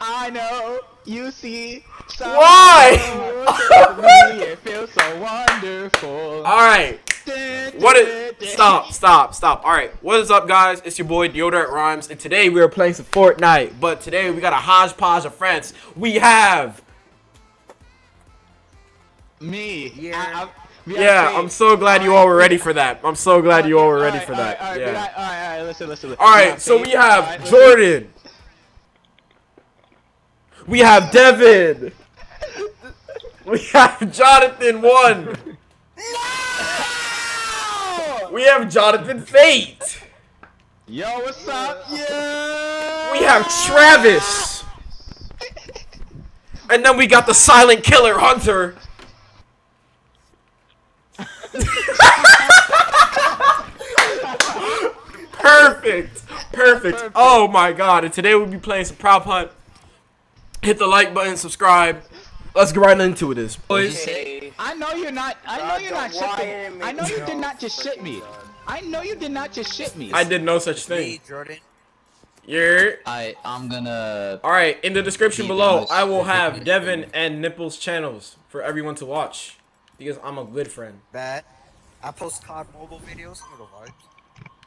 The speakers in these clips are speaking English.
I know you see. Why? it feels so wonderful. All right. What is? Stop! Stop! Stop! All right. What is up, guys? It's your boy Deodarat Rhymes, and today we are playing some Fortnite. But today we got a hodgepodge of friends. We have. Me. Yeah. I, I, Yeah. I'm so glad you all were ready for that. I'm so glad you all were ready for that. alright, Yeah. Alright, alright, alright, listen, listen. listen. All We So we have listen. Jordan. We have Devin. We have Jonathan one. No! We have Jonathan Fate. Yo, what's up? Yeah. We have Travis. And then we got the silent killer Hunter. Perfect. Perfect. Oh my god. And today we'll be playing some prop hunt. Hit the like button, subscribe. Let's get right into this, boys. Hey, I know you're not. I know God, you're not don't shipping. I know you me did not just shit me. I know you did not just shit me. I did no such thing. me, Jordan. Yeah. I I'm gonna All right, in the description Be below. I will have Devin and Nipples channels for everyone to watch because I'm a good friend. Bad. I post COD mobile videos.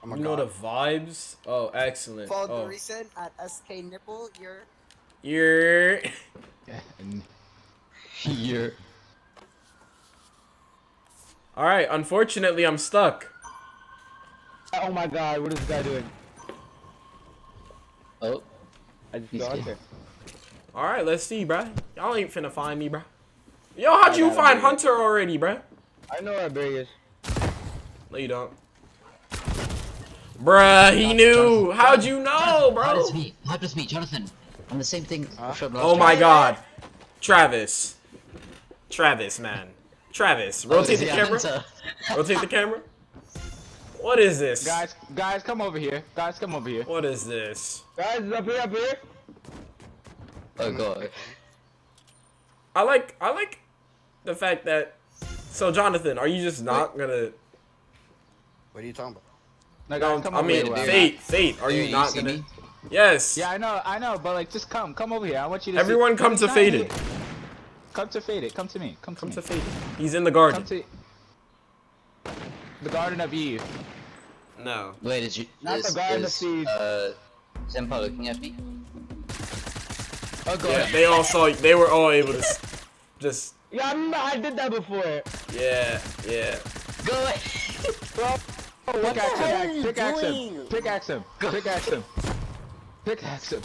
Oh my You know the vibes? Oh, excellent. Follow the Oh, recent at SK Nipple. You're you're here. all right. Unfortunately, I'm stuck. Oh my god, what is this guy doing? Oh, I just He's got there. All right, let's see, bruh. Y'all ain't finna find me, bruh. Yo, how'd you I gotta find. Hunter already, bruh? I know where Barry is. No, you don't. Bruh, he knew. How'd you know, How bro? does me? How does me, Jonathan? I'm the same thing. from Oh my. God, Travis. Travis, man. Travis, Oh, rotate the camera. Rotate the camera. What is this? Guys, guys, come over here. Guys, come over here. What is this? Guys, up here, up here. Oh god. I like I like the fact that so Jonathan, are you just not gonna What are you talking about? No, guys, come I over mean here. Fate, Fate, are Hey, you not see gonna me? Yes. Yeah, I know, I know, but like, just come, come over here. I want you to. Everyone see. come to not Faded. here. Come to faded. Come to me. Come to Come me. to Fate. He's in the Come garden. to. The Garden of Eve. No. Wait, is you? Not is, the guy in the is, seat. Uh, Senpai looking at me? Oh god. Yeah, they all saw they were all able to just Yeah, I remember I did that before. yeah, yeah. Go away. Oh, Pickaxe hell are him. you Pickaxe him. doing? Pickaxe him. Pickaxe him. Pickaxe him.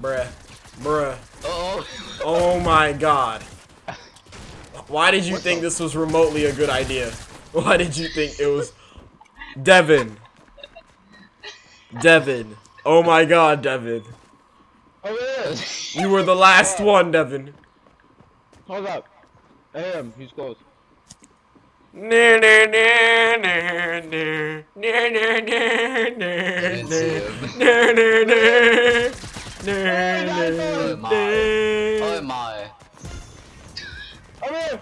Bruh. Bruh. oh. Oh my god. Why did you think this was remotely a good idea? Why did you think it was Devin? Devin. Oh my god, Devin. Oh, there. You were the last one, Devin. Hold up. I him. He's close. Oh nah, my. nah. Oh my. Over here.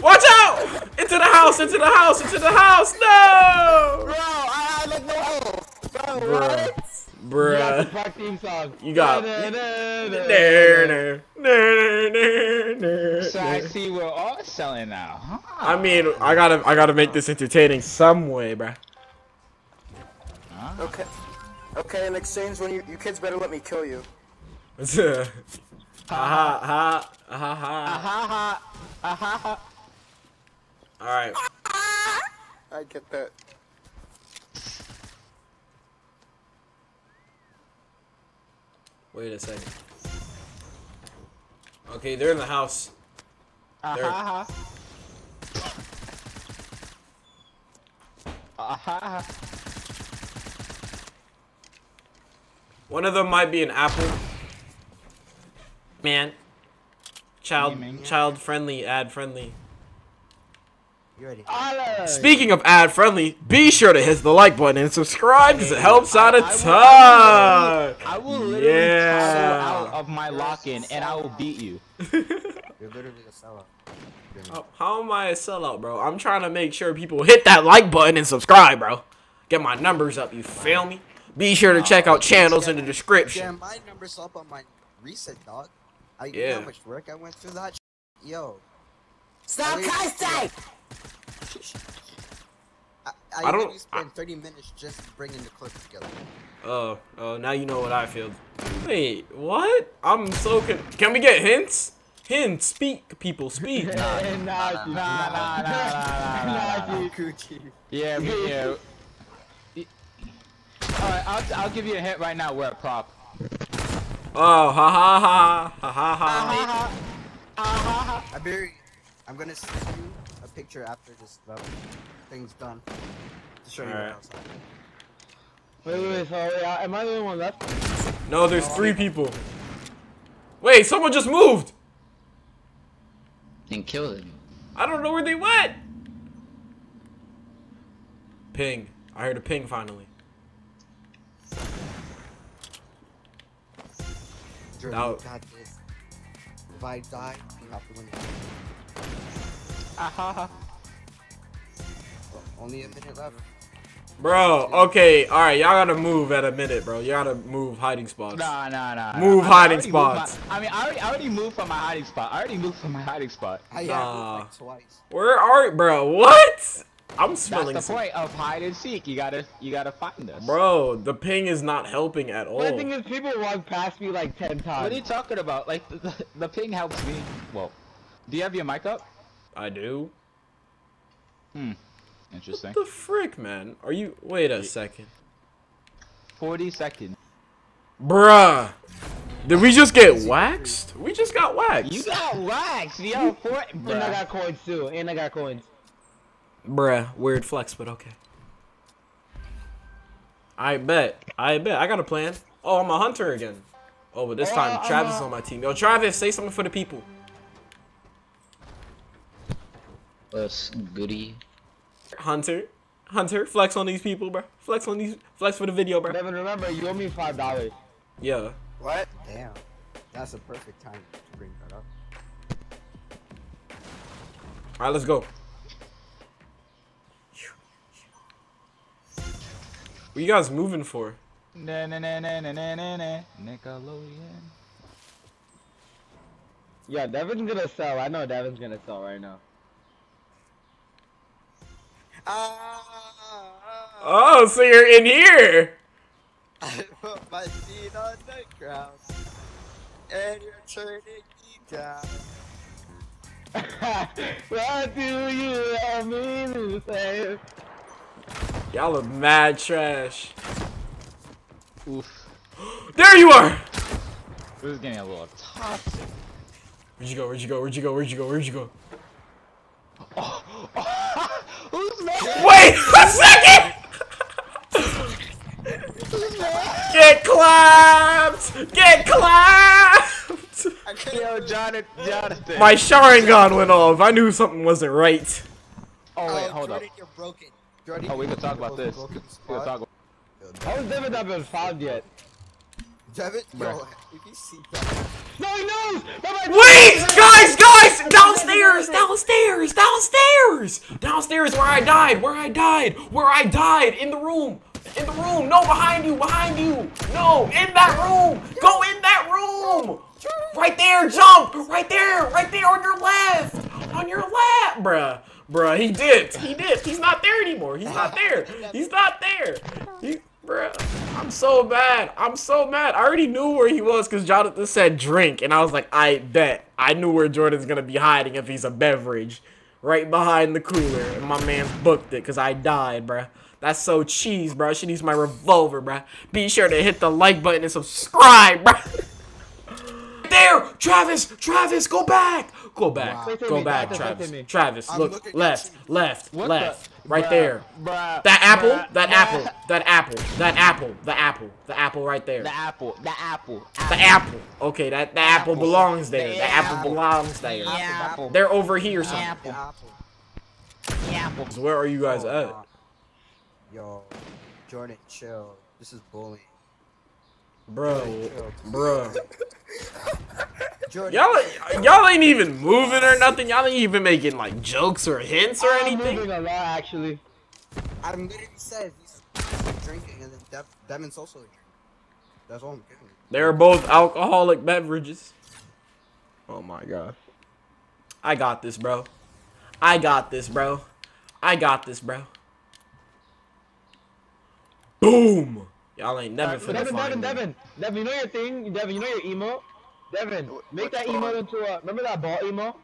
Watch out! Into the house! Into the house! Into the house! No! Bro, I had like no health. Bro, Bruh. what? You got the Bruh. park theme song. You got- So I see we're all selling now. Huh? I mean, I gotta, I gotta make this entertaining some way, bruh. Okay. Okay, in exchange, when you, you kids better let me kill you. ha ha ha ha ha. Ha ha. Ha ha ha. All right. I get that. Wait a second. Okay, they're in the house. Ha There. ha One of them might be an apple. Man. Child child friendly, ad friendly. You ready? Speaking of ad friendly, be sure to hit the like button and subscribe because it helps out a ton. I will literally Yeah. out of my lock-in and I will beat you. You're literally a sellout. You're. How, how am I a sellout, bro? I'm trying to make sure people hit that like button and subscribe, bro. Get my numbers up, you feel me? Be sure to check out channels in the description. Yeah, my number's up on my recent dog. I you know Yeah. how much work I went through that. Yo. Stop I- cussing! I, I, I don't- literally spent 30 minutes just bringing the clip together. Oh, oh, now you know what I feel. Wait, what? I'm so con- Can we get hints? Hints, speak, people, speak. Nah, nah, nah, nah, nah, nah, nah, nah. Coochie. Yeah, me, yeah. Alright, I'll, I'll give you a hint right now. We're at prop. Oh, ha ha ha, ha ha ha. I very, I'm gonna send you a picture after this uh, thing's done to show you what else. I. Wait, wait, wait, so uh, am I the only one left? No, there's three people. Wait, someone just moved. And kill him. I don't know where they went. Ping. I heard a ping finally. Jordan, Now- you got this. If I die, you have to win. Ahaha. Well, only a minute left. Bro, okay, alright, y'all gotta move at a minute, bro. Y'all gotta move hiding spots. Nah, nah, nah. Move nah. I hiding already moved my- spots. I mean, I already, I already moved from my hiding spot. I already moved from my hiding spot. I Nah. have like twice. Where are bro? What? I'm That's the some- point of hide and seek. You gotta, you gotta find us. Bro, the ping is not helping at all. Well, The thing is, people walk past me like ten times. What are you talking about? Like the, the, the ping helps me. Well, do you have your mic up? I do. Hmm. Interesting. The frick, man? Are you? Wait a second, Forty seconds. bruh. Did we just get waxed? We just got waxed. You got waxed, yo. For, And I got coins too. And I got coins. Bruh, weird flex, but okay. I bet. I bet. I got a plan. Oh, I'm a hunter again. Oh, but this Oh, time Travis a- is on my team. Yo, Travis, say something for the people. What's goody? Hunter. Hunter, flex on these people, bro. Flex on these. Flex for the video, bro. Devin, remember, you owe me five dollars. Yeah. What? Damn. That's a perfect time to bring that up. All right, let's go. What you guys moving for? Na na na na na na na na. Nickelodeon. Yeah, Devin's gonna sell. I know Devin's gonna sell right now. Ah! Oh, so you're in here. I put my feet on the ground, and you're turning me down. what do you want me to say? Y'all are mad trash. Oof. There you are. This is getting a little toxic. Where'd you go? Where'd you go? Where'd you go? Where'd you go? Where'd you go? Who's mad? Wait a second! Get clapped! Get clapped! I couldn't Yo. Jonathan. Jonathan. My Sharingan went off. I knew something wasn't right. Oh wait, Oh, hold Jordan, up. you're broken. Jordan, Oh, we can talk about this. We can spot. talk. How is Devin not been found yet? Devin, yo, if you see that, No, he knows! Wait! Guys, guys! Downstairs! Downstairs! Downstairs! Downstairs where I died! Where I died! Where I died! In the room! In the room! No, behind you! Behind you! No! In that room! Go in that room! Right there! Jump! Right there! Right there on your left! On your left! Bruh. Bruh, he dipped. He dipped. He's not there anymore. He's not there. He's not there. He, bruh. I'm so mad. I'm so mad. I already knew where he was because Jonathan said drink. And I was like, I bet. I knew where Jordan's going to be hiding if he's a beverage. Right behind the cooler. And my man's booked it because I died, bruh. That's so cheese, bro. She needs my revolver, bruh. Be sure to hit the like button and subscribe, bruh. There! Travis! Travis, go back! Go back. Wow. Go me, back, Travis, Travis. me. Travis, I'm look. looking Left, left, What left. the- right bruh, there. Bruh. That apple, bruh, that bruh. apple, that apple, that apple, the apple, the apple right there. The apple. The apple. The apple. Okay, that the apple Apple. belongs there. The The apple apple. belongs there. apple. They're over here somewhere. Apple. apple. The apple. So Where are you guys Oh, at? nah. Yo, Jordan, chill. This is bullying. Bro, bro. Y'all, y'all ain't even moving or nothing. Y'all ain't even making like jokes or hints or I'm anything. moving a lot, actually. I literally said he's drinking and then Dev, Devin's also drinking. That's all I'm getting. They're both alcoholic beverages. Oh my god. I got this, bro. I got this, bro. I got this, bro. Boom! Y'all ain't never finna Devin, find Devin, me. Devin, Devin, you know your thing? Devin, you know your emo? Devin, make that emo into a, remember that ball emo?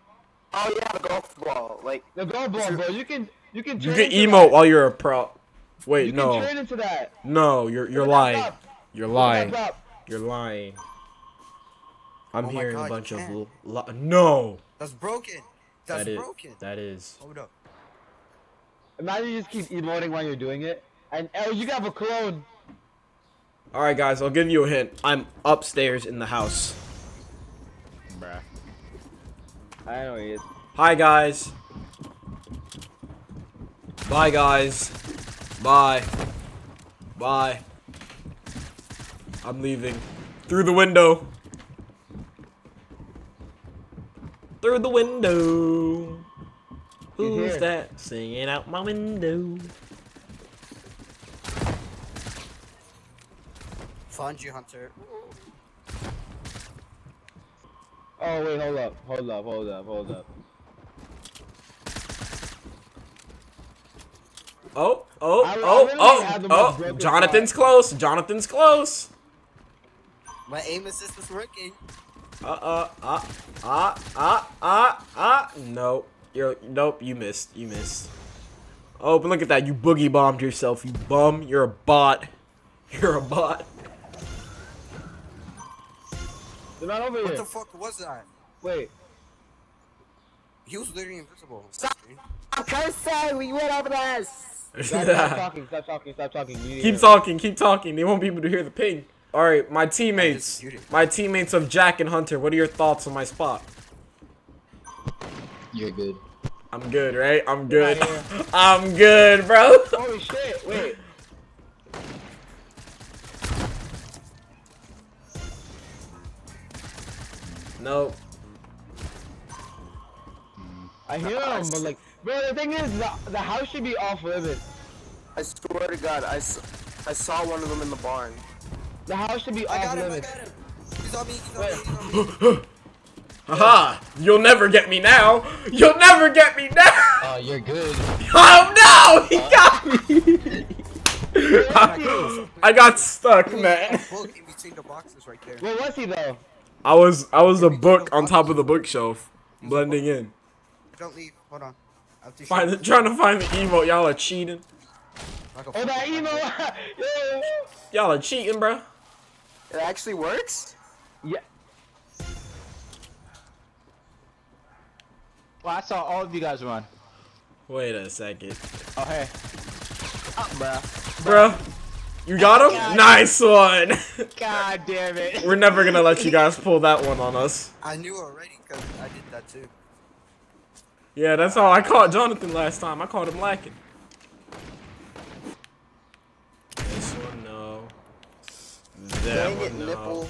Oh yeah, the golf ball. Like The golf ball, bro. You can, you can You can into emote that. while you're a pro. Wait, You Wait, can no. turn into that. No, you're you're Look at that lying. You're lying. You're lying. I'm Oh hearing God, a bunch of can't. li- no. that's broken. That's That is broken. that is. Hold up. Imagine you just keep emoting while you're doing it. And, oh, you can have a clone. All right, guys. I'll give you a hint. I'm upstairs in the house. Bruh. I know. Hi, guys. Bye, guys. Bye. Bye. I'm leaving. Through the window. Through the window. Who's that singing out my window? Found you, Hunter. Oh, wait, hold up. Hold up, hold up, hold up. Oh, oh, I- I oh, literally had oh, oh. broken Jonathan's close. Jonathan's close. My aim assist is working. Uh, uh, uh, uh, uh, uh, uh. Nope. You're, nope, you missed. You missed. Oh, but look at that. You boogie bombed yourself, you bum. You're a bot. You're a bot. They're not over What here. the fuck was that? Wait. He was literally invisible. Guys, stop talking, stop talking, stop talking. You keep talking, keep talking. They won't be able to hear the ping. Alright, my teammates. My teammates of Jack and Hunter, what are your thoughts on my spot? You're good. I'm good, right? I'm good. I'm good, bro. Holy shit, wait. Nope. I hear him, but like, bro, the thing is, the, the house should be off limits. I swear to God, I saw one of them in the barn. The house should be I off got him, I limits. got him. He's on me, he's on me, he's on me. Haha! You'll never get me now! You'll never get me now! Oh, you're good. Oh no! He oh. got me! I got stuck, man. Book in between the boxes right there. Where was he though? I was I was a book on top of the bookshelf, oh, blending in. Don't leave. Hold on. I'll teach Find the, trying to find the emote. Y'all are cheating. Like a Oh, that fucking- emo. Y'all are cheating, bro. It actually works? yeah. Well, I saw all of you guys run. Wait a second, Oh, hey. Up, bruh. bro. You got him? Nice one. God damn it. We're never gonna let you guys pull that one on us. I knew already because I did that too. Yeah, that's how I caught Jonathan last time. I caught him lacking. This one, no. That Dang it, one, no. nipple.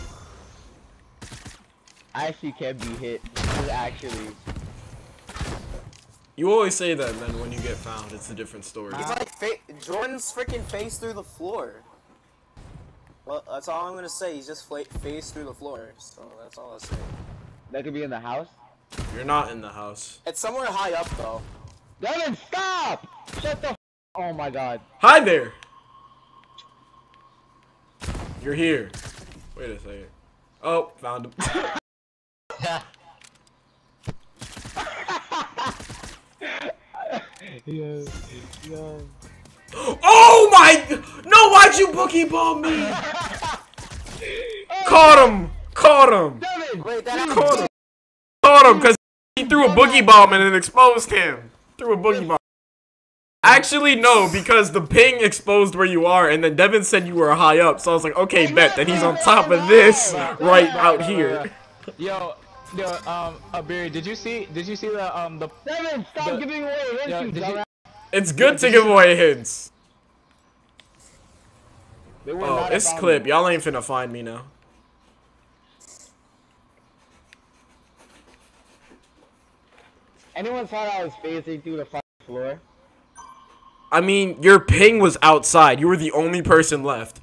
I actually can be hit. This is actually. You always say that, and then when you get found, it's a different story. He's like, fa- Jordan's freaking face through the floor. Well, that's all I'm gonna say. He's just fla- face through the floor. So that's all I'll say. That could be in the house. You're not in the house. It's somewhere high up though. Devin, stop! Shut the. F- oh my god. Hi there. You're here. Wait a second. Oh, found him. Yo, yo. Oh my! No, why'd you boogie bomb me? Caught him! Caught him! Wait, Caught him! Caught him because he threw a boogie bomb and it exposed him. Threw a boogie bomb. Actually, no, because the ping exposed where you are, and then Devin said you were high up, so I was like, okay, bet that he's on top of this right out here. Yo, yo, um, uh, Barry, did you see, did you see the, um, the, Devin, stop The- giving away hints, Yo, you did you- dumbass. It's good to give away hints. Oh, not it's clip. Y'all ain't finna find me now. Anyone thought I was phasing through the fucking floor? I mean, your ping was outside. You were the only person left.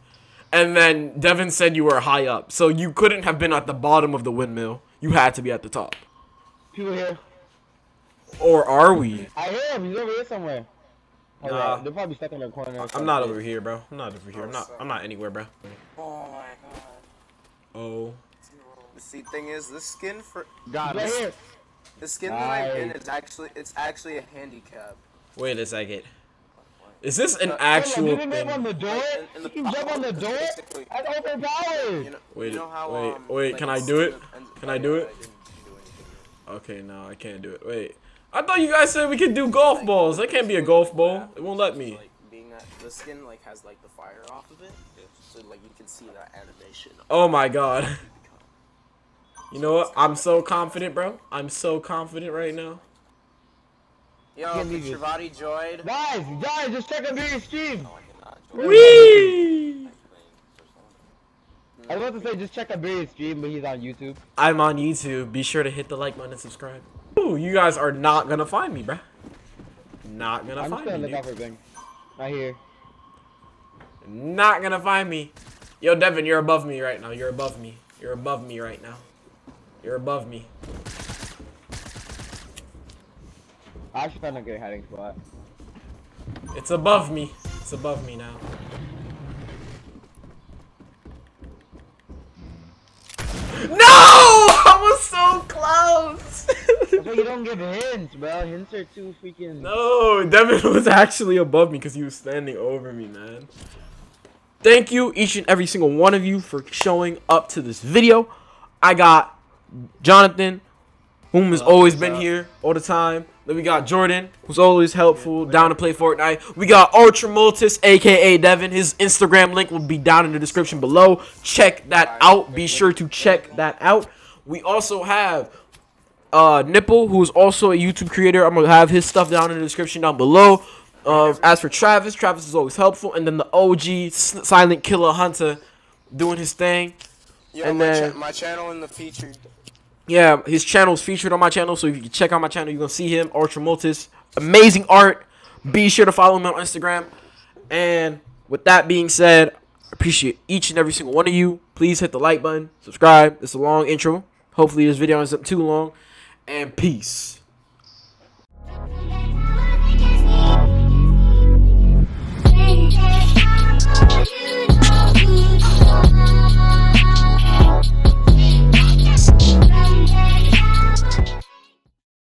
And then Devin said you were high up. So you couldn't have been at the bottom of the windmill. You had to be at the top. People here. Or are we? I hear him. He's over here somewhere. Hold Nah. on. They're probably stuck in their corner. I'm not over here, bro. I'm not over here. I'm not I'm not anywhere, bro. Oh my god. Oh. The see thing is, the skin for Got Right it. here. the skin that I'm in is actually it's actually a handicap. Wait a second. Is this an Uh, actual you can jump on the door. in- in the you can jump on the door. basically. That's You overpowered. know, Wait, you know how, wait, um, wait, like, can I do it? Can I do it? I didn't do anything. Okay, no, I can't do it. Wait. I thought you guys said we could do golf balls. That can't be a golf ball. It won't let me. Like being that the skin like has like the fire off of it, so like you can see that animation. Oh my god. You know what? I'm so confident, bro. I'm so confident right now. Yo, Can't leave you. Travati joined. Guys, guys, just check a video stream. No, I cannot join. Was about to say just check a video stream, but he's on YouTube. I'm on YouTube. Be sure to hit the like button and subscribe. Ooh, you guys are not gonna find me, bruh. Not gonna I'm find me. dude. for Right here. Not gonna find me. Yo, Devin, you're above me right now. You're above me. You're above me right now. You're above me. I actually found a good hiding spot. It's above me. It's above me now. No! I was so close. That's you don't give hints, bro. Hints are too freaking. no, Devin was actually above me because he was standing over me, man. Thank you, each and every single one of you, for showing up to this video. I got Jonathan, whom has always been here all the time. Then we got Jordan, who's always helpful, down to play Fortnite. We got Artimoltros, aka Devin. His Instagram link will be down in the description below. Check that out. Be sure to check that out. We also have uh, Nipple, who's also a YouTube creator. I'm gonna have his stuff down in the description down below. Uh, as for Travis, Travis is always helpful, and then the OG Silent Killer Hunter doing his thing. Yeah, And my, then- cha- my channel in the featured. Yeah, his channel's featured on my channel, so if you can check out my channel, you're gonna see him. Artimoltros, amazing art. Be sure to follow him on Instagram. And with that being said, I appreciate each and every single one of you. Please hit the like button, subscribe. It's a long intro. Hopefully this video isn't too long. And peace.